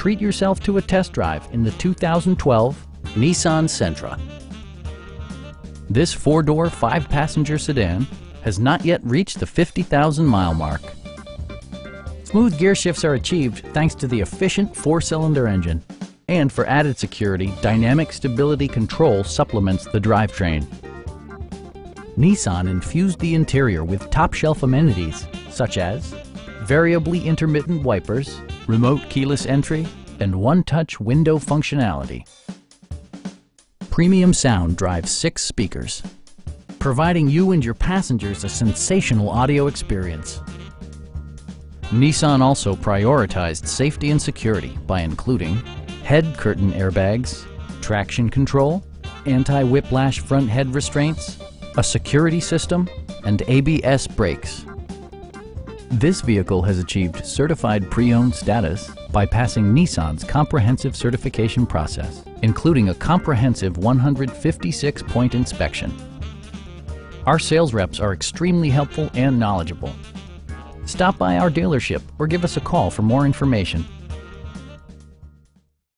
treat yourself to a test drive in the 2012 Nissan Sentra. This four-door, five-passenger sedan has not yet reached the 50,000 mile mark. Smooth gear shifts are achieved thanks to the efficient four-cylinder engine. And for added security, Dynamic Stability Control supplements the drivetrain. Nissan infused the interior with top-shelf amenities such as variably intermittent wipers, remote keyless entry, and one-touch window functionality. Premium sound drives six speakers, providing you and your passengers a sensational audio experience. Nissan also prioritized safety and security by including head curtain airbags, traction control, anti-whiplash front head restraints, a security system, and ABS brakes. This vehicle has achieved certified pre-owned status by passing Nissan's comprehensive certification process, including a comprehensive 156-point inspection. Our sales reps are extremely helpful and knowledgeable. Stop by our dealership or give us a call for more information.